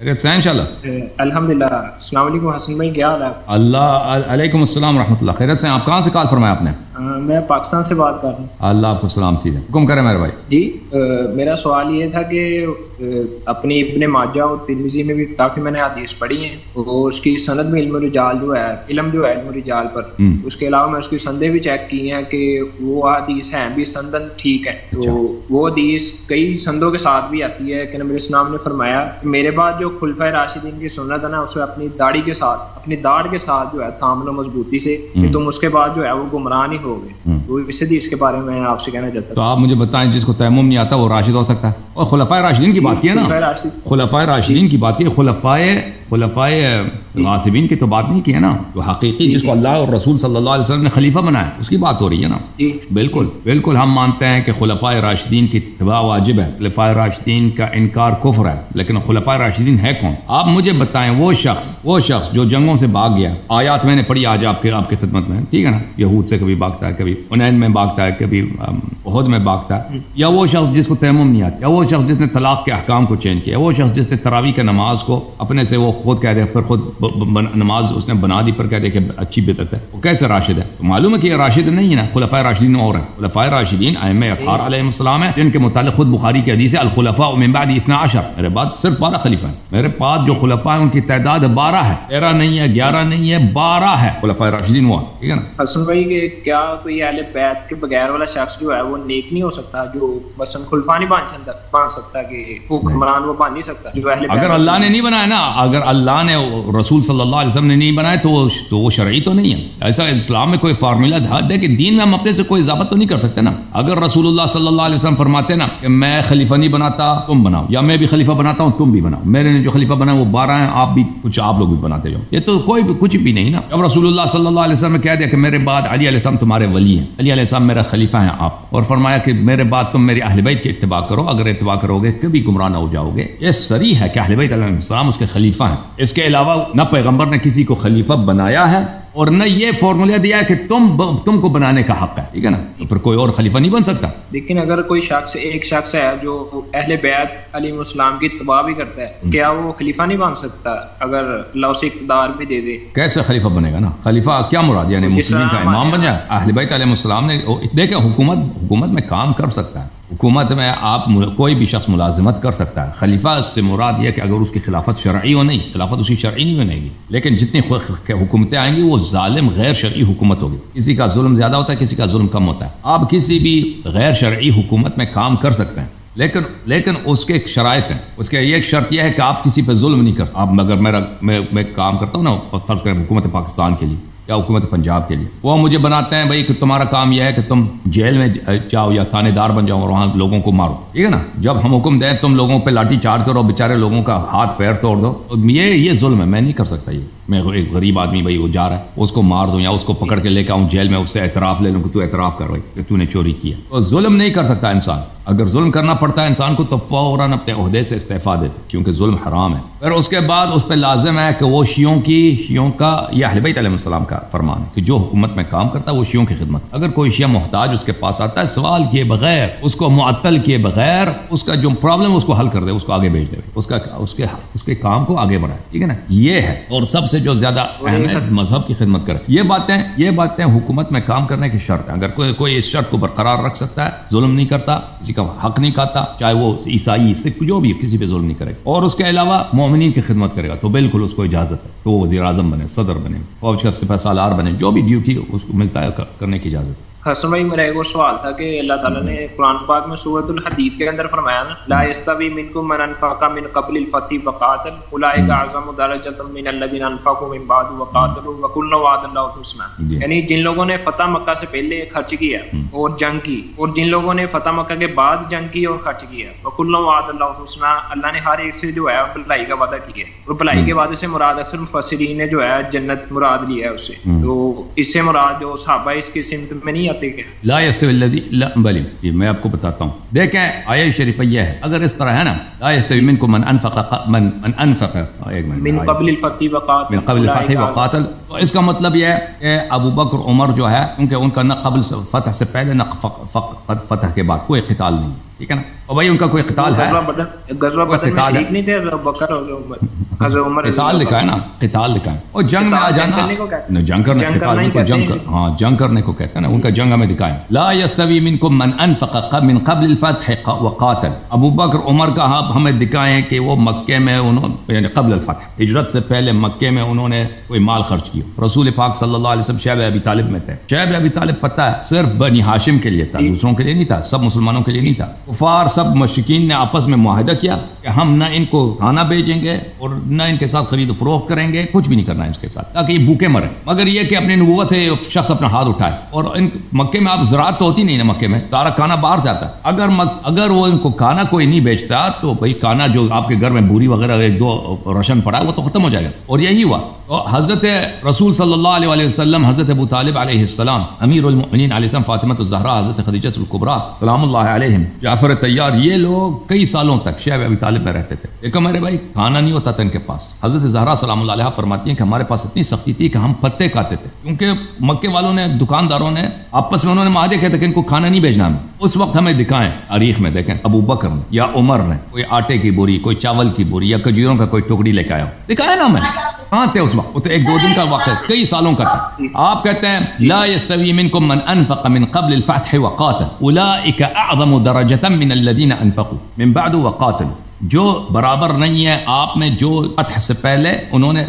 ہیں انشاءاللہ؟ الحمد للہ السلام علیکم حسن بھائی کیا حال ہے اللہ علیکم السلام ورحمۃ اللہ۔ خیریت سے آپ کہاں سے کال فرمایا آپ نے؟ میں پاکستان سے بات کر رہا ہوں۔ اللہ آپ کو سلام تھی حکم کریں میرے بھائی جی میرا سوال یہ تھا کہ اپنی ابن ماجہ اور ترمیزی میں بھی کافی میں نے حدیث پڑھی ہیں وہ اس کی سند میں علم رجال جو ہے علم جو ہے علم رجال پر اس کے علاوہ میں اس کی سندیں بھی چیک کی ہیں کہ وہ حدیث ہیں بھی سندن ٹھیک ہے تو وہ حدیث کئی سندوں کے ساتھ بھی آتی ہے کہ نبی اسلام نے فرمایا میرے بعد جو خلفۂ راشدین کی سنت ہے نا اسے اپنی داڑھی کے ساتھ اپنی داڑھ کے ساتھ جو ہے تھام لو مضبوطی سے کہ تم اس کے بعد جو ہے وہ گمراہ نہیں ہو گئے تو اس حدیث کے بارے میں آپ سے کہنا چاہتا تو آپ مجھے بتائیں جس کو تیمم نہیں آتا وہ راشد ہو سکتا ہے۔ اور خلفۂ راشدین کی بات کی ہے نا۔ خلفۂ راشدین کی بات کی خلفۂ خلفائے غاصبین کی تو بات نہیں کی ہے نا؟ تو حقیقی جس کو اللہ اور رسول صلی اللہ علیہ وسلم نے خلیفہ بنایا اس کی بات ہو رہی ہے نا؟ جی۔ بالکل۔ بالکل ہم مانتے ہیں کہ خلفۂ راشدین کی اتباع واجب ہے خلفۂ راشدین کا انکار کفر ہے لیکن خلفۂ راشدین ہے کون؟ آپ مجھے بتائیں وہ شخص وہ شخص جو جنگوں سے بھاگ گیا۔ آیات میں نے پڑھی آج آپ کے آپ کی خدمت میں ٹھیک ہے نا؟ یہود سے کبھی بھاگتا ہے کبھی انین میں بھاگتا ہے کبھی عہد میں بھاگتا ہے۔ یا وہ شخص جس کو تیمم نہیں آتا یا وہ شخص جس نے طلاق کے احکام کو چینج کیا وہ شخص جس نے تراوی کے نماز کو اپنے سے وہ خود کہہ دے پھر خود نماز اس نے بنا دی پر کہہ دے کہ اچھی بدت ہے۔ وہ کیسے راشد ہے؟ معلوم ہے کہ یہ راشد نہیں ہے نا خلفۂ راشدین اور ہیں۔ خلفۂ راشدین ائم اطہار علیہ السلام ہیں جن کے متعلق خود بخاری کی حدیث ہے الخلفاء من بعد اثنا عشر۔ میرے بعد صرف بارہ خلیفہ ہیں۔ میرے پاس جو خلفاء ہیں ان کی تعداد بارہ ہے۔ تیرہ نہیں ہے گیارہ نہیں ہے بارہ ہے۔ خلفۂ راشدین ہوا ٹھیک ہے نا؟ حسن بھائی کہ کیا کوئی اہل بیت کے بغیر والا شخص جو ہے وہ نیک نہیں ہو سکتا؟ جو مثلا خلفا نہیں باندھ سکتا کہ حکمران وہ باندھ نہیں سکتا جو اہل اگر اللہ نے نہیں بنایا نا اگر اللہ نے رسول صلی اللہ علیہ وسلم نے نہیں بنائے تو وہ تو وہ شرعی تو نہیں ہے۔ ایسا اسلام میں کوئی فارمولہ دھات ہے کہ دین میں ہم اپنے سے کوئی اضافت تو نہیں کر سکتے نا۔ اگر رسول اللہ صلی اللہ علیہ وسلم فرماتے نا کہ میں خلیفہ نہیں بناتا، تم بناؤ۔ یا میں بھی خلیفہ بناتا ہوں، تم بھی بناؤ۔ میرے نے جو خلیفہ بنا وہ بارہ ہیں، آپ بھی کچھ آپ لوگ بھی بناتے جاؤ۔ یہ تو کوئی بھی کچھ بھی نہیں نا۔ اب رسول اللہ صلی اللہ علیہ وسلم نے کہہ دیا کہ میرے بعد علی علیہ السلام تمہارے ولی ہیں۔ علی علیہ السلام میرا خلیفہ ہیں آپ۔ اور فرمایا کہ میرے بعد تم میری اہل بیت کی اتباع کرو۔ اگر اتباع کرو گے، کبھی گمراہ نہ ہو جاؤ گے۔ یہ سری ہے کہ اہل بیت علیہ السلام اس کے خلیفہ ہیں۔ اس کے علاوہ نہ پیغمبر نے کسی کو خلیفہ بنایا ہے اور نہ یہ فارمولہ دیا ہے کہ تم تم کو بنانے کا حق ہے ٹھیک ہے نا؟ تو پھر کوئی اور خلیفہ نہیں بن سکتا۔ لیکن اگر کوئی شخص ایک شخص ہے جو اہل بیت علیہ السلام کی تباہ بھی کرتا ہے کیا وہ خلیفہ نہیں بن سکتا اگر اللہ اسے اقتدار بھی دے دے؟ کیسے خلیفہ بنے گا نا؟ خلیفہ کیا مراد یعنی مسلم کا امام بن جائے اہل بیت علیہ السلام نے دیکھیں حکومت حکومت میں کام کر سکتا ہے۔ حکومت میں آپ کوئی بھی شخص ملازمت کر سکتا ہے۔ خلیفہ سے مراد یہ کہ اگر اس کی خلافت شرعی ہو نہیں، خلافت اسی شرعی نہیں بنے گی۔ لیکن جتنی حکومتیں آئیں گی، وہ ظالم غیر شرعی حکومت ہوگی۔ کسی کا ظلم زیادہ ہوتا ہے، کسی کا ظلم کم ہوتا ہے۔ آپ کسی بھی غیر شرعی حکومت میں کام کر سکتے ہیں، لیکن لیکن اس کے ایک شرائط ہیں۔ اس کے ایک شرط یہ ہے کہ آپ کسی پہ ظلم نہیں کر آپ اگر میرا، میں کام کرتا ہوں نا فرض کریں حکومت پاکستان کے لیے۔ یا حکومت پنجاب کے لیے؟ وہ مجھے بناتے ہیں بھائی کہ تمہارا کام یہ ہے کہ تم جیل میں جاؤ یا تھانے دار بن جاؤ اور وہاں لوگوں کو مارو، ٹھیک ہے نا؟ جب ہم حکم دیں تم لوگوں پہ لاٹھی چارج کرو، بےچارے لوگوں کا ہاتھ پیر توڑ دو۔ یہ یہ ظلم ہے، میں نہیں کر سکتا یہ۔ میں ایک غریب آدمی بھائی وہ جا رہا ہے، اس کو مار دوں یا اس کو پکڑ کے لے کے آؤں جیل میں، اس سے اعتراف لے لوں کہ تو اعتراف کر بھائی کہ تو نے چوری کیا تو ظلم نہیں کر سکتا انسان۔ اگر ظلم کرنا پڑتا ہے، انسان کو تو فوراً اپنے عہدے سے استعفیٰ دے کیونکہ ظلم حرام ہے۔ پھر اس کے بعد اس پہ لازم ہے کہ وہ شیوں کی، شیوں کا یا بیت علیہ السلام کا فرمان ہے کہ جو حکومت میں کام کرتا ہے، وہ شیوں کی خدمت۔ اگر کوئی شیعہ محتاج اس کے پاس آتا ہے، سوال کیے بغیر، اس کو معطل کیے بغیر، اس کا جو پرابلم ہے، اس کو حل کر دے، اس کو آگے بھیج دے۔ اس کا، اس کے اس کے کام کو آگے بڑھائے۔ ٹھیک ہے نا؟ یہ ہے۔ اور سب سے جو زیادہ اہمیت مذہب کی خدمت کرے۔ یہ باتیں یہ باتیں حکومت میں کام کرنے کی شرط ہے اگر کوئی کوئی اس شرط کو برقرار رکھ سکتا ہے ظلم نہیں کرتا کسی کا حق نہیں کھاتا چاہے وہ عیسائی سکھ جو بھی کسی پہ ظلم نہیں کرے۔ اور اس کے علاوہ مومنین کی خدمت کرے گا تو بالکل اس کو اجازت ہے تو وہ وزیر اعظم بنے صدر بنے فوج کا سپہ سالار بنے جو بھی ڈیوٹی اس کو ملتا ہے کرنے کی اجازت حسن بھائی میرا ایک اور سوال تھا کہ اللہ تعالیٰ نے قرآن پاک میں سورت الحدید کے اندر فرمایا نا لا يستوي منكم من انفق من قبل الفتح وقاتل اولئک اعظم درجۃ من الذين انفقوا من بعد وقاتلوا وكل وعد الله الحسنى یعنی جن لوگوں نے فتح مکہ سے پہلے خرچ کیا اور جنگ کی اور جن لوگوں نے فتح مکہ کے بعد جنگ کی اور خرچ کیا وكل وعد الله الحسنى اللہ نے ہر ایک سے جو ہے بھلائی کا وعدہ کیا اور بھلائی کے وعدے سے مراد اکثر مفسرین نے جو ہے جنت مراد لیا ہے اسے تو اس سے مراد جو صحابہ اس کی سمت میں نہیں لا يستوي الذي لا بلي. إيه، میں آپ کو بتاتا ہوں دیکھیں آیا آية شریف یہ ہے اگر اس طرح ہے لا يستوي منكم من انفق من من أنفق. آه، من قبل الفتح وقاتل من قبل الفتح وقاتل تو اس کا مطلب یہ ہے کہ ابو بکر عمر جو ہے کیونکہ ان کا نہ قبل فتح سے پہلے نہ فتح کے بعد کوئی قتال نہیں ٹھیک ہے نا؟ اور بھائی ان کا کوئی قتال ہے؟ قتال لکھا ہے نا؟ قتال لکھا ہے۔ اور جنگ میں آ جانا جنگ کرنے قتال کو جنگ ہاں جنگ کرنے کو کہتے ہیں نا ان کا جنگ ہمیں دکھائیں۔ لا يستوي منكم من انفق من قبل الفتح وقاتل ابو بکر عمر کا آپ ہمیں دکھائیں کہ وہ مکے میں انہوں یعنی قبل الفتح ہجرت سے پہلے مکے میں انہوں نے کوئی مال خرچ کیا رسول پاک صلی اللہ علیہ وسلم شعب ابی طالب میں تھے. شعب ابی طالب پتہ ہے صرف بنی ہاشم کے لیے تھا دوسروں کے لیے نہیں تھا سب مسلمانوں کے لیے نہیں تھا. کفار سب مشکین نے آپس میں معاہدہ کیا کہ ہم نہ ان کو کھانا بیچیں گے اور نہ ان کے ساتھ خرید و فروخت کریں گے کچھ بھی نہیں کرنا ہے اس کے ساتھ تاکہ یہ بھوکے مریں. مگر یہ کہ اپنی نبوت سے شخص اپنا ہاتھ اٹھائے اور ان مکے میں آپ زراعت تو ہوتی نہیں نا مکے میں سارا کھانا باہر سے آتا ہے۔ اگر اگر وہ ان کو کھانا کوئی نہیں بیچتا تو بھائی کھانا جو آپ کے گھر میں بوری وغیرہ ایک دو روشن پڑا وہ تو ختم ہو جائے گا۔ اور یہی ہوا۔ تو حضرت رسول صلی اللہ علیہ وسلم، حضرت ابو طالب علیہ السلام، امیر المؤمنین علیہ السلام فاطمہ الزہرا، حضرت خدیجہ القبرا سلام اللہ علیہم، جعفر تیار یہ لوگ کئی سالوں تک شیب ابی طالب میں رہتے تھے۔ ایک میرے بھائی، کھانا نہیں ہوتا تھا ان کے پاس۔ حضرت زہرا سلام اللہ علیہ فرماتی ہیں کہ ہمارے پاس اتنی سختی تھی کہ ہم پتے کھاتے تھے۔ کیونکہ مکے والوں نے، دکانداروں نے، آپس میں انہوں نے معاہدے کہتے کہ ان کو کھانا نہیں بھیجنا۔ ہمیں اس وقت ہمیں دکھائیں، تاریخ میں دیکھیں، ابو بکر نے یا عمر نے، کوئی آٹے کی بوری، کوئی چاول کی بوری یا کجوروں کا کوئی ٹکڑی لے کے آیا۔ دکھایا نا ہمیں؟ کہاں تھے اس وقت ایک دو دن کا وقت ہے، کئی سالوں کا تھا۔ آپ کہتے ہیں، لا يستوي منكم من انفق من قبل الفتح وقاتل اولئك اعظم درجه من الذين انفقوا۔ من بعد وقاتل جو برابر نہیں ہے، آپ میں جو فتح سے پہلے انہوں نے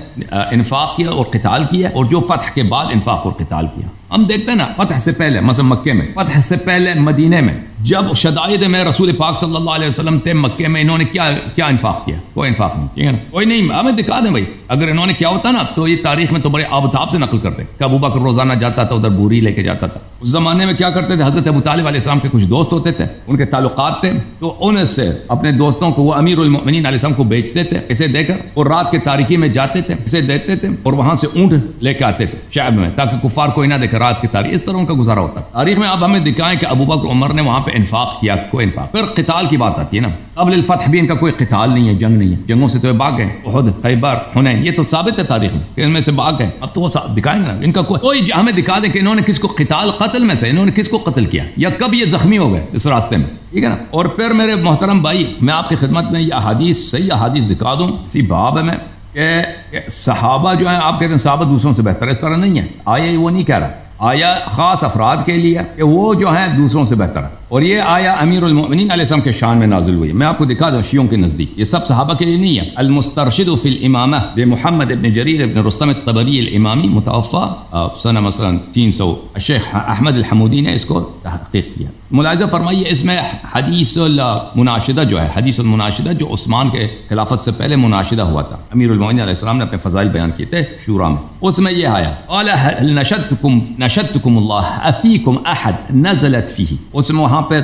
انفاق کیا اور قتال کیا، اور جو فتح کے بعد انفاق اور قتال کیا۔ ہم دیکھتے ہیں نا، فتح سے پہلے، مثلا مکے میں، فتح سے پہلے مدینے میں جب شدائد میں رسول پاک صلی اللہ علیہ وسلم تھے مکے میں، انہوں نے کیا کیا انفاق کیا؟ کوئی انفاق نہیں، ٹھیک ہے نا؟ کوئی نہیں، ہمیں دکھا دیں بھائی۔ اگر انہوں نے کیا ہوتا نا، تو یہ تاریخ میں تو بڑے آبتاب سے نقل کرتے۔ کہ ابو بکر روزانہ جاتا تھا، ادھر بوری لے کے جاتا تھا۔ اس زمانے میں کیا کرتے تھے؟ حضرت ابو طالب علیہ السلام کے کچھ دوست ہوتے تھے، ان کے تعلقات تھے۔ تو ان سے اپنے دوستوں کو، وہ امیر المؤمنین علیہ السلام کو بیچتے تھے، اسے دے کر اور رات کے تاریخی میں جاتے تھے، اسے دیتے تھے اور وہاں سے اونٹ لے کے آتے تھے شعب میں، تاکہ کفار کوئی نہ دیکھے رات کی تاریخ، اس طرح ان کا گزارا ہوتا تاریخ میں اب ہمیں دکھائیں کہ ابو بکر عمر نے وہاں پہ انفاق کیا کوئی انفاق۔ پھر قتال کی بات آتی ہے نا۔ قبل الفتح بھی ان کا کوئی قتال نہیں ہے، جنگ نہیں ہے۔ جنگوں سے تو یہ باغ ہے خود خیبر، حنین، یہ تو ثابت ہے تاریخ میں کہ ان میں سے باغ ہے اب تو وہ دکھائیں گے نا۔ ان کا کوئی ہمیں دکھا دیں کہ انہوں نے کس کو قتال قتل میں سے، انہوں نے کس کو قتل کیا؟ یا کب یہ زخمی ہو گئے اس راستے میں؟ ٹھیک ہے نا؟ اور پھر میرے محترم بھائی، میں آپ کی خدمت میں یہ احادیث، صحیح احادیث دکھا دوں۔ اسی باب ہے میں کہ صحابہ جو ہیں، آپ کہتے ہیں صحابہ دوسروں سے بہتر اس طرح نہیں ہے۔ آیا وہ نہیں کہہ رہا۔ آیا خاص افراد کے لیے کہ وہ جو ہیں دوسروں سے بہتر ہیں؟ اور یہ آیا امیر المؤمنین علیہ السلام کے شان میں نازل ہوئی میں آپ کو دکھا دوں شیعوں کے نزدیک۔ یہ سب صحابہ کے لیے نہیں ہے۔ المسترشد فی الامامہ بے محمد ابن جریر ابن رستم الطبری الامامی متوفا سنہ مثلا تین سو، شیخ احمد الحمودی نے اس کو تحقیق کیا۔ ملاحظہ فرمائیے اس میں حدیث المناشدہ جو ہے حدیث المناشدہ جو عثمان کے خلافت سے پہلے مناشدہ ہوا تھا امیر المؤمنین علیہ السلام نے اپنے فضائل بیان کیے تھے شورا میں۔ اس میں یہ آیا قال نشدتکم نشدتکم اللہ افیکم احد نزلت فیہ۔ اس میں وہاں پہ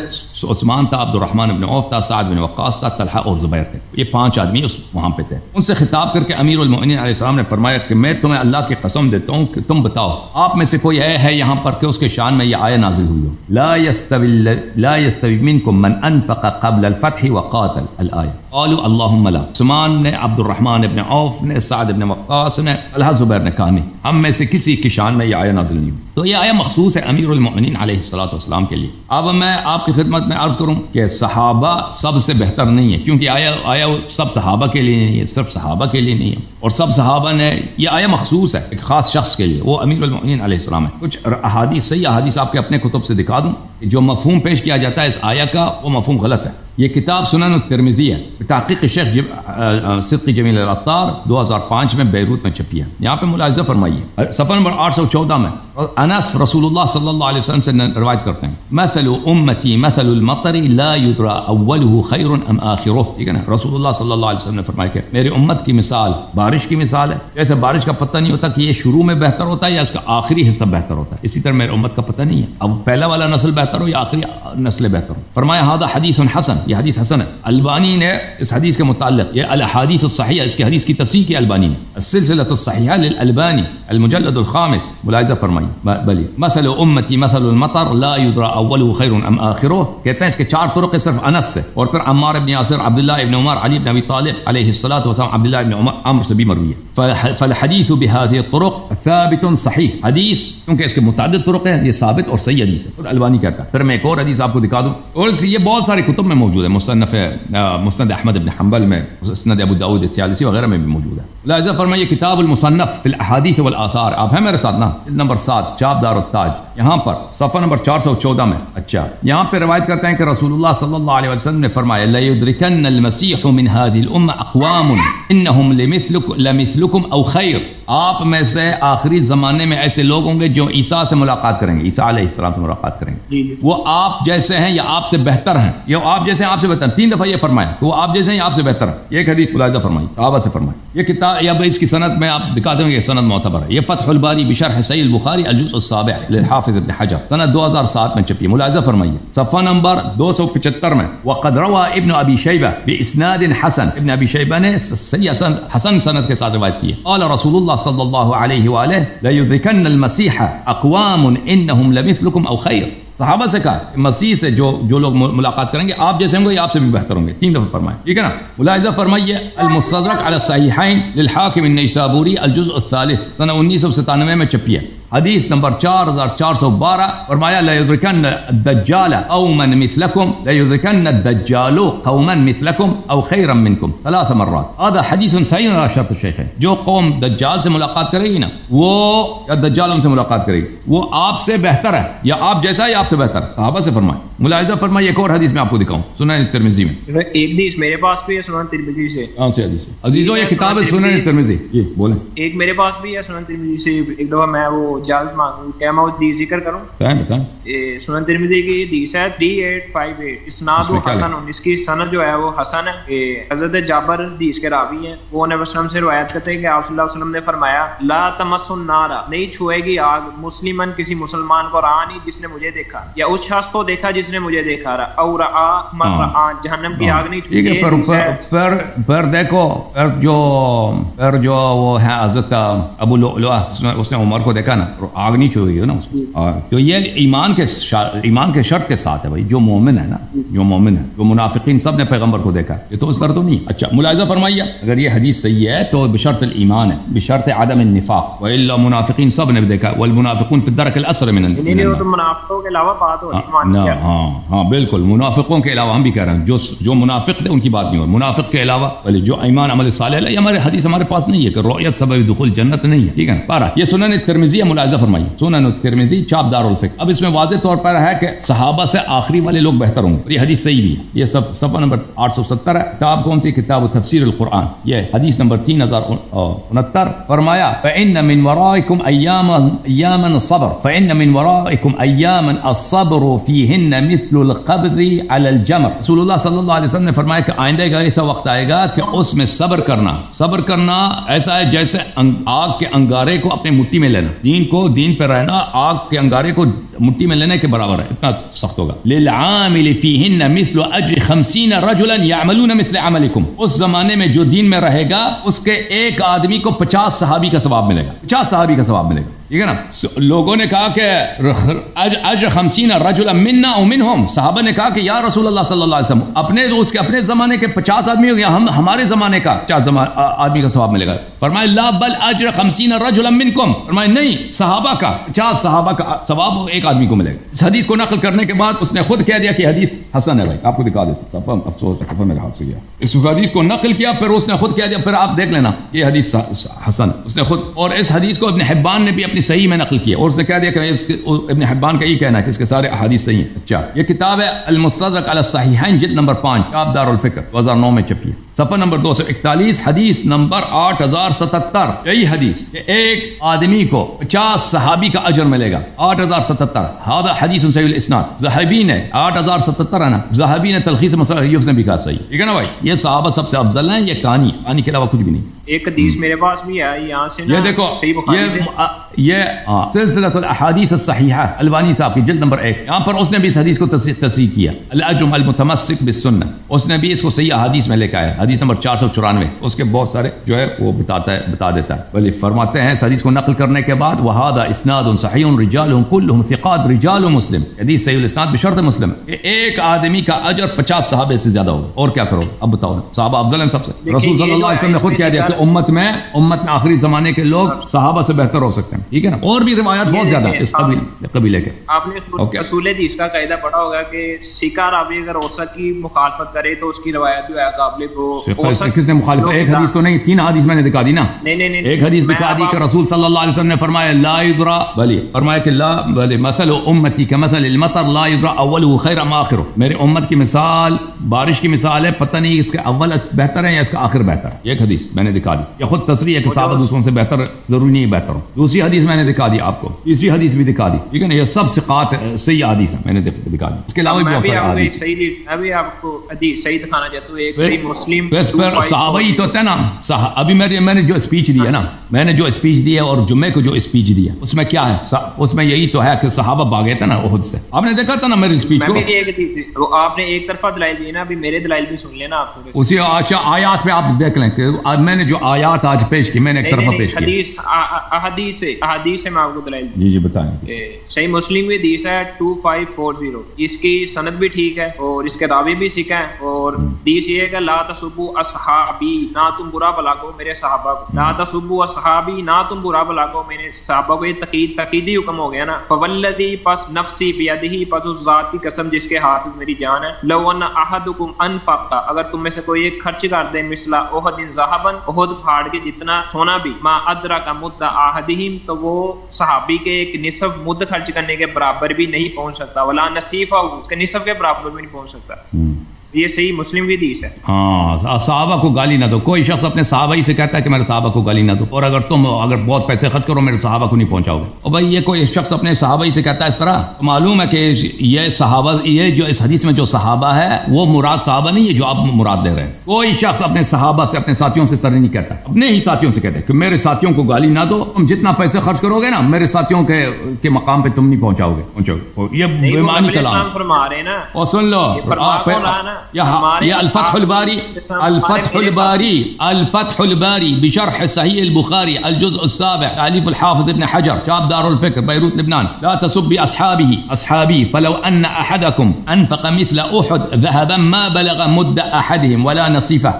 عثمان تھا عبد الرحمن بن عوف تھا سعد بن وقاص تھا طلحہ اور زبیر تھے۔ یہ پانچ آدمی اس وہاں پہ تھے۔ ان سے خطاب کر کے امیر المؤمنین علیہ السلام نے فرمایا کہ میں تمہیں اللہ کی قسم دیتا ہوں کہ تم بتاؤ آپ میں سے کوئی ہے, ہے یہاں پر کہ اس کے شان میں یہ آیا نازل ہوئی ہو۔ لا يستوي لا يستوي منكم من انفق قبل الفتح وقاتل. الايه قالوا اللهم لا. عثمان نے عبد الرحمن ابن عوف نے، سعد ابن وقاص نے، طلحہ زبیر نے کہا نہیں. ہم میں سے کسی کی شان میں یہ آیا نازل نہیں ہوئی. تو یہ آیا مخصوص ہے امیر المؤمنین علیہ الصلوۃ والسلام کے لیے. اب میں آپ کی خدمت میں عرض کروں کہ صحابہ سب سے بہتر نہیں ہے، کیونکہ آیا آیا سب صحابہ کے لیے نہیں ہے، صرف صحابہ کے لیے نہیں ہے. اور سب صحابہ نے یہ آیا مخصوص ہے ایک خاص شخص کے لیے، وہ امیر المؤمنین علیہ السلام ہے. کچھ احادیث، صحیح احادیث آپ کے اپنے کتب سے دکھا دوں جو مف مفہوم پیش کیا جاتا ہے اس آیا کا وہ مفہوم غلط ہے۔ یہ کتاب سنن الترمذی ہے۔ تحقیق شیخ جب صدقی جمیل الطار دو ہزار پانچ میں بیروت میں چھپی ہے۔ یہاں پہ ملاحظہ فرمائیے۔ صفحہ نمبر آٹھ سو چودہ میں انس رسول اللہ صلی اللہ علیہ وسلم سے روایت کرتے ہیں۔ مثل امتی، مثل المطر لا يدرى اوله خیر ام آخره۔ ٹھیک ہے نا؟ رسول اللہ صلی اللہ علیہ وسلم نے فرمایا کہ میری امت کی مثال بارش کی مثال ہے۔ جیسے بارش کا پتہ نہیں ہوتا کہ یہ شروع میں بہتر ہوتا ہے یا اس کا آخری حصہ بہتر ہوتا ہے۔ اسی طرح میری امت کا پتہ نہیں ہے۔ اب پہلا والا نسل بہتر ہو یا آخری نسل بہتر ہو فرمایا هذا حدیث حسن. یہ حدیث حسن ہے۔ البانی نے اس حدیث کے متعلق، یہ الحادیث الصحیحہ، اس کی حدیث کی تصحیح کی البانی نے۔ السلسلة الصحیحہ للالبانی، المجلد الخامس، ملاحظہ فرمائی بلی، مثل امتی، مثل المطر، لا يدرى اوله خیر ام آخره کہتے ہیں اس کے چار طرق صرف انس سے۔ اور پھر عمار ابن یاسر، عبداللہ ابن عمر، علی ابن ابی طالب علیہ الصلاة والسلام، عبداللہ ابن عمر عمر سے بھی مروی ہے۔ فالحدیث بهذه الطرق ثابت صحیح۔ حدیث کیونکہ اس کے متعدد طرق ہیں، یہ ثابت اور صحیح حدیث ہے۔ البانی کہتا ہے پھر میں ایک اور حدیث آپ کو دکھا دوں۔ اور یہ بہت سارے کتب میں موجود موجودة. مسند آه، أحمد بن حنبل مسند أبو داود التيالسي وغيرها ما موجودة. لہذا فرمائیے کتاب المصنف فی الاحادیث والآثار. آپ ہیں میرے ساتھ نا؟ نمبر سات چاپ دار التاج یہاں پر صفحہ نمبر چار سو چودہ میں. اچھا یہاں پہ روایت کرتے ہیں کہ رسول اللہ صلی اللہ علیہ وسلم نے فرمایا لَيُدْرِكَنَّ الْمَسِيحُ مِنْ هَذِهِ الْأُمَّ أَقْوَامٌ إِنَّهُمْ لَمِثْلُكُمْ أَوْ خَيْرٌ. آپ میں سے آخری زمانے میں ایسے لوگ ہوں گے جو عیسیٰ سے ملاقات کریں گے عیسیٰ علیہ السلام سے ملاقات کریں گے. وہ آپ جیسے ہیں یا آپ سے بہتر ہیں؟ یا آپ جیسے ہیں آپ سے بہتر ہیں؟ تین دفعہ یہ فرمایا کہ وہ آپ جیسے ہیں یا آپ سے بہتر ہیں؟ یہ ایک حدیث ملاحظہ فرمائی صحابہ سے فرمائی. یہ کتاب یا اس کی صنعت میں آپ دکھاتے ہیں یہ صنعت معتبر ہے۔ یہ فتح الباری بشرح صحیح البخاری الجزء السابع للحافظ ابن حجر۔ صنعت دو ہزار سات میں چھپی۔ ملاحظہ فرمائیے۔ صفحہ نمبر دو سو پچہتر میں، وقد روا ابن ابی شیبہ باسناد حسن۔ ابن ابی شیبہ نے صحیح حسن حسن صنعت کے ساتھ روایت کی ہے۔ قال رسول اللہ صلی اللہ علیہ وآلہ لیدرکن المسیح اقوام انہم لمثلکم او خیر صحابہ سے کہا، مسیح سے جو جو لوگ ملاقات کریں گے، آپ جیسے ہوں گے، آپ سے بھی بہتر ہوں گے۔ تین دفعہ فرمائیں ٹھیک ہے نا؟ ملاحظہ فرمائیے، المستدرک علی الصحیحین للحاکم النیسابوری الجزء الثالث، سنہ انیس سو ستانوے میں چپی ہے۔ حدیث نمبر چار ہزار چار سو بارہ، فرمایا لیدرکن الدجال قوما مثلکم لیدرکن الدجال قوما مثلكم او خیرا منكم ثلاث مرات۔ هذا حدیث صحیح على شرط الشیخ جو قوم دجال سے ملاقات کرے گی نا، وہ یا دجال ان سے ملاقات کرے گی، وہ آپ سے بہتر ہے، یا آپ جیسا ہے یا آپ سے بہتر صحابہ سے فرمائیں ملاحظہ فرمائیے ایک اور حدیث میں آپ کو دکھاؤں۔ سنن ترمذی میں۔ ایک حدیث میرے پاس بھی ہے سنن ترمذی سے۔ کون سی حدیث ہے؟ عزیزو یہ کتاب ہے سنن ترمذی۔ یہ بولیں۔ ایک میرے پاس بھی ہے سنن ترمذی سے۔ ایک دفعہ میں وہ جلد مانگوں کیا میں دی ذکر کروں۔ بتائیں بتائیں سنن ترمذی کی حدیث ہے 3858 اسناد و حسن اس کی سند جو ہے وہ حسن ہے۔ حضرت جابر حدیث کے راوی ہیں۔ وہ نبی وسلم سے روایت کرتے ہیں کہ آپ صلی اللہ علیہ وسلم نے فرمایا لا تمس النار نہیں چھوئے گی آگ۔ مسلمن کسی مسلمان کو رہا نہیں جس نے مجھے دیکھا۔ یا اس شخص کو دیکھا جس نے مجھے دیکھا رہا اور آ مر رہا جہنم کی آگ نہیں ٹھیک ہے پر پر پر دیکھو پر جو پر جو وہ ہے حضرت ابو لؤلؤہ اس نے عمر کو دیکھا نا آگ نہیں چھوئی ہے نا اس تو یہ ایمان کے ایمان کے شرط کے ساتھ ہے بھائی جو مومن ہے نا جو مومن ہے جو منافقین سب نے پیغمبر کو دیکھا یہ تو اس طرح تو نہیں اچھا ملاحظہ فرمائیے اگر یہ حدیث صحیح ہے تو بشرط الایمان ہے بشرط عدم النفاق۔ والا منافقین سب نے دیکھا والمنافقون فی الدرک الاسفل من منافقوں کے علاوہ بات ہو ہاں ہاں بالکل۔ منافقوں کے علاوہ ہم بھی کہہ رہے ہیں۔ جو جو منافق تھے، ان کی بات نہیں ہو منافق کے علاوہ جو ایمان عمل صالح ہے ہمارے حدیث ہمارے پاس نہیں ہے کہ رؤیت سبب دخول جنت نہیں ہے۔ ٹھیک ہے پارا یہ سنن ترمذی ہے، ملاحظہ فرمائیے۔ سنن ترمذی، چاپ دار الفقہ اب اس میں واضح طور پر ہے کہ صحابہ سے آخری والے لوگ بہتر ہوں یہ حدیث صحیح بھی ہے۔ یہ سب صفحہ نمبر 870 ہے۔ کتاب کون سی؟ کتاب تفسیر القرآن۔ یہ حدیث نمبر 3069 فرمایا، فإن من ورائكم اياما اياما الصبر فإن من ورائكم اياما الصبر فيهن مثل القبض على الجمر۔ رسول اللہ صلی اللہ علیہ وسلم نے فرمایا کہ آئندہ کا ایسا وقت آئے گا کہ اس میں صبر کرنا صبر کرنا ایسا ہے جیسے آگ کے انگارے کو اپنے مٹھی میں لینا۔ دین کو دین پہ رہنا، آگ کے انگارے کو مٹی میں لینے کے برابر ہے۔ اتنا سخت ہوگا۔ للعامل فیہن مثل اجر خمسین رجلا یعملون مثل عملکم۔ اس زمانے میں جو دین میں رہے گا، اس کے ایک آدمی کو پچاس صحابی کا ثواب ملے گا۔ پچاس صحابی کا ثواب ملے گا۔ ٹھیک ہے نا؟ لوگوں نے کہا کہ اجر خمسین رجلا منا او منہم۔ صحابہ نے کہا کہ یا رسول اللہ صلی اللہ علیہ وسلم، اپنے اس کے اپنے زمانے کے پچاس آدمی ہو یا ہم ہمارے زمانے کا پچاس آدمی کا ثواب ملے گا۔ فرمائے، لا بل اجر خمسین رجلا منکم۔ فرمائے، نہیں، صحابہ کا پچاس صحابہ کا ثواب ایک آدمی کو ملے گا۔ اس حدیث کو نقل کرنے کے بعد اس نے خود کہہ دیا کہ حدیث حسن ہے بھائی۔ آپ کو دکھا دیتا صفحہ افسوس صفحہ میرے ہاتھ سے گیا۔ اس حدیث کو نقل کیا، پھر اس نے خود کہہ دیا، پھر آپ دیکھ لینا، یہ حدیث حسن۔ اس نے خود اور اس حدیث کو ابن حبان نے بھی اپنی صحیح میں نقل کیا اور اس نے کہہ دیا کہ اس کے ابن حبان کا یہ کہنا ہے کہ اس کے سارے احادیث صحیح ہیں۔ اچھا یہ کتاب ہے المستدرک علی الصحیحین، جلد نمبر پانچ، کتاب دار الفکر دو ہزار نو میں چھپی ہے۔ صفحہ نمبر دو سو اکتالیس حدیث نمبر آٹھ ہزار ستہتر یہی حدیث کہ ایک آدمی کو پچاس صحابی کا اجر ملے گا۔ آٹھ ہزار ستہتر ہادہ حدیث صحیح الاسناد۔ زہبی نے آٹھ ہزار ستہتر ہے نا۔ زہبی نے تلخیص مسئلہ نے بھی کہا صحیح ٹھیک ہے نا بھائی؟ یہ صحابہ سب سے افضل ہیں یہ کہانی کہانی کے علاوہ کچھ بھی نہیں۔ ایک حدیث میرے پاس بھی ہے یہاں سے یہ دیکھو یہ یہ سلسلہ الاحادیث الصحیحہ البانی صاحب کی جلد نمبر ایک۔ یہاں پر اس نے بھی اس حدیث کو تصریح کیا۔ الاجم المتمسک بالسنہ۔ اس نے بھی اس کو صحیح احادیث میں لے کے آیا۔ حدیث نمبر چار سو چورانوے۔ اس کے بہت سارے جو ہے وہ بتاتا ہے بتا دیتا ہے۔ بلی فرماتے ہیں اس حدیث کو نقل کرنے کے بعد وہادہ اسناد صحیح رجال کلہم ثقات رجال مسلم۔ حدیث صحیح الاسناد بشرط مسلم کہ ایک آدمی کا اجر پچاس صحابے سے زیادہ ہوگا۔ اور کیا کرو؟ اب بتاؤ صحابہ افضل ہیں سب سے۔ رسول صلی اللہ علیہ وسلم نے خود کہہ دیا کہ امت میں امت میں آخری زمانے کے لوگ صحابہ سے بہتر ہو سکتے ہیں۔ ٹھیک ہے نا؟ اور بھی روایات بہت زیادہ اس قبیلے کے۔ آپ نے اصول حدیث کا قاعدہ پڑھا ہوگا کہ سکا راوی اگر اوسا کی مخالفت کرے تو اس کی روایت جو ہے قابل کو کس نے مخالفت ایک حدیث تو نہیں تین حدیث میں نے دکھا دی نا۔ ایک حدیث دکھا دی کہ رسول صلی اللہ علیہ وسلم نے فرمایا لا یدرا بلی۔ فرمایا کہ لا بلی مثل امتی کمثل المطر لا یدرا اول خیر ما اخر میرے امت کی مثال بارش کی مثال ہے پتہ نہیں اس کے اول بہتر ہے یا اس کا آخر بہتر ہے۔ ایک حدیث میں نے دکھا دی۔ یہ خود تصریح ہے کہ صحابہ دوسروں سے بہتر ضروری نہیں بہتر۔ ہوں دوسری حدیث میں نے دکھا دی آپ کو۔ تیسری حدیث بھی دکھا دی۔ ٹھیک ہے نا؟ یہ سب سقات صحیح حدیث ہے میں نے دکھا دی۔ اس کے علاوہ بھی بہت سارے حدیث میں بھی آپ کو حدیث صحیح دکھانا چاہتا ہوں ایک صحیح مسلم صحابہ ہی تو ہے نا ابھی میں نے جو اسپیچ دی ہے نا میں نے جو اسپیچ دی ہے اور جمعے کو جو اسپیچ دی ہے اس میں کیا ہے؟ اس میں یہی تو ہے کہ صحابہ بھاگے تھے نا احد سے۔ آپ نے دیکھا تھا نا میری اسپیچ کو؟ آپ نے ایک طرفہ دلائل دی نا ابھی میرے دلائل بھی سن لینا آپ۔ اسی اچھا آیات پہ آپ دیکھ لیں کہ میں نے جو آیات آج پیش کی میں نے ایک طرف پیش کی۔ احادیث سے احادیث سے میں آپ کو دلائل جی جی بتائیں۔ صحیح مسلم حدیث ہے 2540 اس کی سند بھی ٹھیک ہے اور اس کے راوی بھی سکھ ہیں۔ اور حدیث یہ ہے کہ لا تسبو اصحابی نہ تم برا کو میرے صحابہ کو۔ لا تسبو اصحابی۔ صحابی، نہ تم برا بلا کو میرے صحابہ کو یہ تقید تقیدی حکم ہو گیا نا۔ فولدی پس نفسی بیدہی پس اس ذات کی قسم جس کے ہاتھ میں میری جان ہے۔ لو ان احدکم انفقتا اگر تم میں سے کوئی ایک خرچ کر دے، مثلا احد ذهبا احد پھاڑ کے جتنا سونا بھی۔ ما ادرا کا مد احدہم تو وہ صحابی کے ایک نصف مد خرچ کرنے کے برابر بھی نہیں پہنچ سکتا۔ ولا نصیفہ اس کے نصف کے برابر بھی نہیں پہنچ سکتا۔ یہ صحیح مسلم حدیث ہے۔ ہاں صحابہ کو گالی نہ دو۔ کوئی شخص اپنے صحابہ ہی سے کہتا ہے کہ میرے صحابہ کو گالی نہ دو۔ اور اگر تم اگر بہت پیسے خرچ کرو میرے صحابہ کو نہیں پہنچاؤ گے۔ اور بھائی یہ کوئی شخص اپنے صحابہ ہی سے کہتا ہے اس طرح؟ معلوم ہے کہ یہ صحابہ یہ جو اس حدیث میں جو صحابہ ہے وہ مراد صحابہ نہیں ہے جو آپ مراد دے رہے ہیں۔ کوئی شخص اپنے صحابہ سے اپنے ساتھیوں سے طرح نہیں کہتا۔ اپنے ہی ساتھیوں سے کہتے کہ میرے ساتھیوں کو گالی نہ دو۔ تم جتنا پیسے خرچ کرو گے نا میرے ساتھیوں کے کے مقام پہ تم نہیں پہنچاؤ گے۔ پہنچو یہ بیمانی کلام فرما رہے ہیں نا۔ اور سن لو یہ الفتح الباری الفتح الباری الفتح الباری بشرح صحيح البخاري الجزء السابع تأليف الحافظ ابن حجر شاب دار الفكر بيروت لبنان. لا تسب بأصحابه أصحابي فلو أن أحدكم أنفق مثل أحد ذهبا ما بلغ مد أحدهم ولا نصيفه.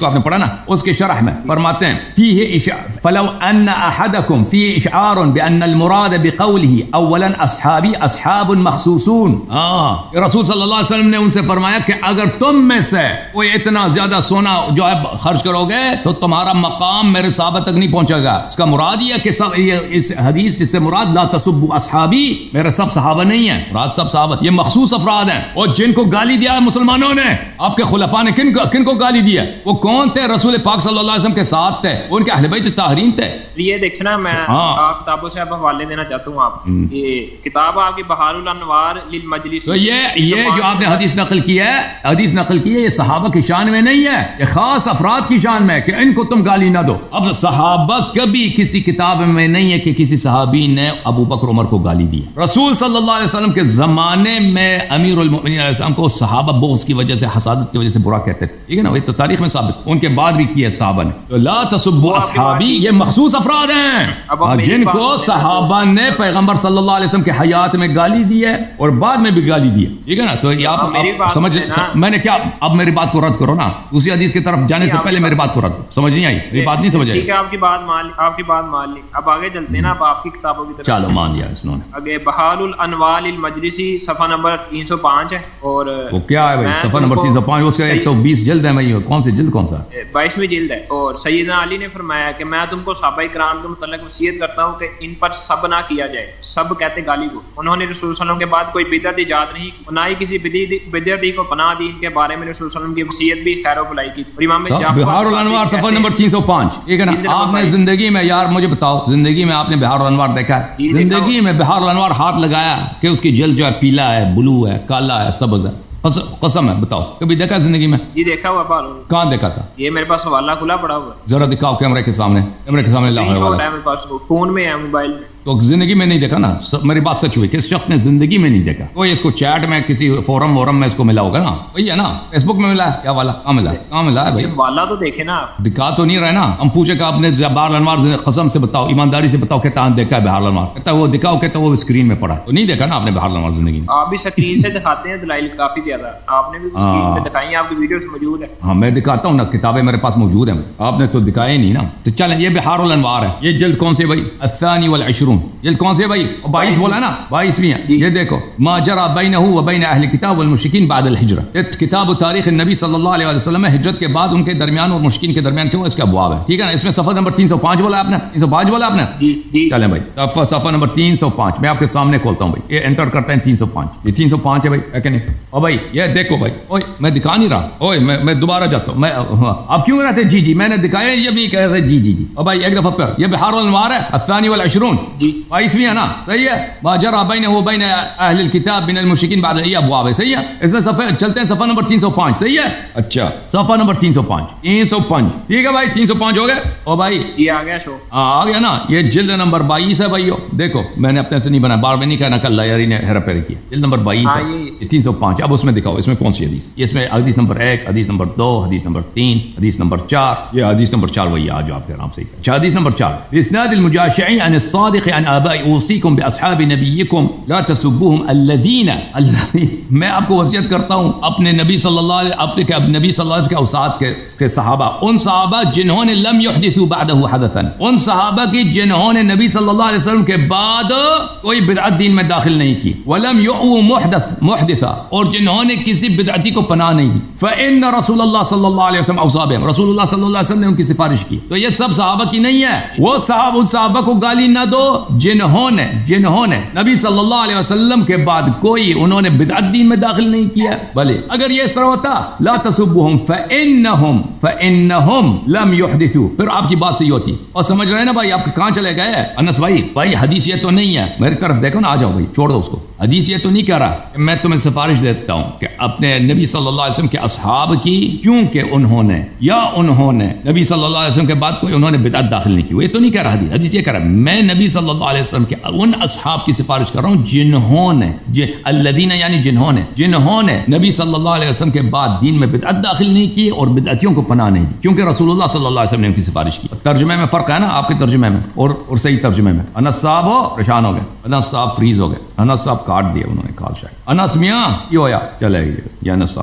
کو آپ نے پڑھا نا اس کے شرح میں فرماتے ہیں فيه فلو أن أحدكم فيه إشعار بأن المراد بقوله أولا أصحابي أصحاب مخصوصون. آه رسول صلی اللہ علیہ وسلم نے ان سے فرمایا کہ اگر تم میں سے کوئی اتنا زیادہ سونا جو ہے خرچ کرو گے تو تمہارا مقام میرے صحابہ تک نہیں پہنچے گا۔ اس کا مراد یہ کہ سب یہ اس حدیث سے مراد لا تصب اصحابی میرے سب صحابہ نہیں ہیں۔ مراد سب صحابہ یہ مخصوص افراد ہیں۔ اور جن کو گالی دیا ہے مسلمانوں نے آپ کے خلفاء نے کن کو کن کو گالی دیا؟ وہ کون تھے؟ رسول پاک صلی اللہ علیہ وسلم کے ساتھ تھے۔ ان کے اہل بیت طاہرین تھے۔ یہ دیکھنا میں ہاں۔ کتابوں سے اب حوالے دینا چاہتا ہوں آپ۔ یہ کتاب آپ کی بہار الانوار للمجلس تو یہ یہ جو آپ نے حدیث نقل کی ہے حدیث نقل کی ہے یہ صحابہ کی شان میں نہیں ہے یہ خاص افراد کی شان میں کہ ان کو تم گالی نہ دو۔ اب صحابہ کبھی کسی کتاب میں نہیں ہے کہ کسی صحابی نے ابو بکر عمر کو گالی دی رسول صلی اللہ علیہ وسلم کے زمانے میں امیر المؤمنین علیہ السلام کو صحابہ بغض کی وجہ سے حسادت کی وجہ سے برا کہتے تھے۔ ٹھیک ہے نا؟ یہ تو تاریخ میں ثابت ان کے بعد بھی کیا صحابہ نے۔ تو لا تصبوا اصحابی یہ مخصوص افراد ہیں۔ جن کو صحابہ نے پیغمبر صلی اللہ علیہ وسلم کے حیات میں گالی دی ہے اور بعد میں بھی گالی دی ہے۔ ٹھیک ہے نا؟ تو یہ آپ سمجھ میں نے کیا اب میری بات کو رد کرو نا۔ دوسری حدیث کی طرف جانے سے پہلے میری بات کو رد کرو۔ سمجھ نہیں آئی؟ میری بات نہیں سمجھ آئی؟ ٹھیک ہے آپ کی بات مان لی آپ کی بات مان لی۔ اب آگے چلتے ہیں نا اب آپ کی کتابوں کی طرف۔ چلو مان لیا اس نے۔ آگے بحال الانوال المجلسی صفحہ نمبر 305 ہے۔ اور وہ کیا ہے بھائی؟ صفحہ نمبر 305 اس کا 120 جلد ہے میں کون سی جلد کون سا؟ 22ویں جلد ہے۔ اور سیدنا علی نے فرمایا کہ میں تم کو صحابہ کرام کے متعلق وصیت کرتا ہوں کہ ان پر سب نہ کیا جائے۔ سب کہتے گالی کو۔ انہوں نے رسول صلی اللہ علیہ وسلم کے بعد کوئی بدعت ایجاد نہیں نہ ہی کسی بدعتی کو پناہ دی۔ کے بارے میں رسول وسلم کی وصیت بھی خیر و بلائی کی۔ اور امام بہار الانوار صفحہ نمبر تین سو پانچ۔ ٹھیک ہے نا آپ نے زندگی میں یار مجھے بتاؤ زندگی میں آپ نے بہار الانوار دیکھا ہے؟ زندگی میں بہار الانوار ہاتھ لگایا کہ اس کی جلد جو ہے پیلا ہے بلو ہے کالا ہے سبز ہے۔ قسم ہے بتاؤ کبھی دیکھا زندگی میں؟ جی دیکھا ہوا پالو کہاں دیکھا تھا؟ یہ میرے پاس حوالہ کھلا پڑا ہوا ذرا دکھاؤ کیمرے کے سامنے کیمرے کے سامنے لاؤ میرے پاس۔ فون میں ہے موبائل میں۔ تو زندگی میں نہیں دیکھا نا؟ میری بات سچ ہوئی کس شخص نے زندگی میں نہیں دیکھا۔ کوئی اس کو چیٹ میں کسی فورم وورم میں اس کو ملا ہوگا نا؟ وہی ہے نا۔ فیس بک میں ملا ہے؟ کیا والا؟ کہاں ملا؟ ہے کہاں ملا ہے بھائی؟ والا تو دیکھے نا دکھا تو نہیں رہے نا۔ ہم پوچھے کہ آپ نے بہار لنوار قسم سے بتاؤ ایمانداری سے بتاؤ کہتا دیکھا ہے بہار لنوار کہتا وہ دکھاؤ کہتا وہ اسکرین میں پڑا تو نہیں دیکھا نا آپ نے بہار لنوار زندگی میں؟ آپ بھی اسکرین سے دکھاتے ہیں دلائل کافی زیادہ۔ آپ نے بھی اسکرین پہ دکھائی آپ کی ویڈیوز موجود ہے ہاں میں دکھاتا ہوں نا کتابیں میرے پاس موجود ہیں۔ آپ نے تو دکھائے نہیں نا۔ تو چلیں یہ بہار الانوار ہے۔ یہ جلد کون سے بھائی؟ الثانی والعشرون جلد کون سے بھائی؟ بائیس بولا نا بائیس بھی ہیں یہ دیکھو۔ ما جرا بینہ و بین اہل کتاب والمشکین بعد الحجرہ یہ کتاب و تاریخ النبی صلی اللہ علیہ وسلم میں ہجرت کے بعد ان کے درمیان اور مشکین کے درمیان کیوں اس کا ابواب ہے ٹھیک ہے نا؟ اس میں صفحہ نمبر تین سو پانچ بولا آپ نے تین سو پانچ بولا آپ نے چلیں بھائی۔ صفحہ نمبر تین سو پانچ۔ میں آپ کے سامنے کھولتا ہوں بھائی۔ یہ انٹر کرتے ہیں تین سو پانچ۔ یہ تین سو پانچ ہے بھائی کہ نہیں؟ او بھائی یہ دیکھو بھائی۔ اوے میں دکھا نہیں رہا۔ اوے میں میں دوبارہ جاتا ہوں۔ میں آپ کیوں رہتے جی جی۔ میں نے دکھایا یہ بھی کہہ رہے جی جی جی۔ او بھائی ایک دفعہ پھر یہ بہار الانوار ہے الثانی والعشرون۔ بائیسویں ہے نا؟ صحیح ہے؟ ما جرى بينه وبين اهل الكتاب من المشركين بعد اي ابواب ہے صحیح ہے؟ اس میں صفحہ چلتے ہیں صفحہ نمبر 305 صحیح ہے؟ اچھا۔ صفحہ نمبر 305 305 ٹھیک ہے بھائی 305 ہو گئے؟ او بھائی۔ یہ آ گیا شو۔ ہاں آ گیا نا۔ یہ جلد نمبر 22 ہے بھائیو۔ دیکھو میں نے اپنے سے نہیں بنایا بار میں نہیں کہنا کل یاری نے ہیرا پھیری کیا جلد نمبر 22 ہے۔ یہ 305 اب اس میں دکھاؤ اس میں کون سی حدیث؟ اس میں حدیث نمبر 1 حدیث نمبر 2 حدیث نمبر 3 حدیث نمبر 4 یہ حدیث نمبر 4 وہی آج آپ کے نام سے اچھا حدیث نمبر 4 اسناد المجاشعين عن الصادق عن اباء اوصيكم باصحاب نبيكم لا تسبوهم الذين میں آپ کو وصیت کرتا ہوں اپنے نبی صلی اللہ علیہ اپنے کہ نبی صلی اللہ علیہ وسلم کے اوساد کے, صحابہ ان صحابہ جنہوں نے لم يحدثوا بعده حدثا ان صحابہ کی جنہوں نے نبی صلی اللہ علیہ وسلم کے بعد کوئی بدعت دین میں داخل نہیں کی ولم يؤوا محدث محدثا اور جنہوں نے کسی بدعتی کو پناہ نہیں دی۔ فان رسول اللہ صلی اللہ علیہ وسلم اوصى بهم رسول اللہ صلی اللہ علیہ وسلم نے ان کی سفارش کی۔ تو یہ سب صحابہ کی نہیں ہے۔ وہ صحابہ ان صحابہ کو گالی نہ دو۔ جنہوں نے جنہوں نے نبی صلی اللہ علیہ وسلم کے بعد کوئی انہوں نے بدعت دین میں داخل نہیں کیا۔ بھلے اگر یہ اس طرح ہوتا لا تسبهم فانهم فانهم لم يحدثوا پھر آپ کی بات صحیح ہوتی۔ اور سمجھ رہے ہیں نا بھائی آپ کہاں چلے گئے؟ انس بھائی بھائی حدیث یہ تو نہیں ہے۔ میری طرف دیکھو نا آ جاؤ بھائی چھوڑ دو اس کو۔ حدیث یہ تو نہیں کہہ رہا۔ کہ میں تمہیں سفارش دیتا ہوں کہ اپنے نبی صلی اللہ علیہ وسلم کے اصحاب کی کیونکہ انہوں نے یا انہوں نے نبی صلی اللہ علیہ وسلم کے بعد کوئی انہوں نے بدعت داخل نہیں کی۔ وہ یہ تو نہیں کہہ رہا حدیث حدیث یہ کہہ رہا میں نبی صلی صلی اللہ علیہ وسلم کے ان اصحاب کی سفارش کر رہا ہوں جنہوں نے الذین یعنی جنہوں نے جنہوں نے نبی صلی اللہ علیہ وسلم کے بعد دین میں بدعت داخل نہیں کی اور بدعتیوں کو پناہ نہیں دی، کیونکہ رسول اللہ صلی اللہ علیہ وسلم نے ان کی سفارش کی۔ ترجمے میں فرق ہے نا؟ آپ کے ترجمے میں اور اور صحیح ترجمے میں۔ انس صاحب ہو پریشان ہو گئے۔ انس صاحب فریز ہو گئے۔ انس صاحب کاٹ دیے انہوں نے کال شاید انس میاں، یہ ہویا چلے گئے یا انس صاحب۔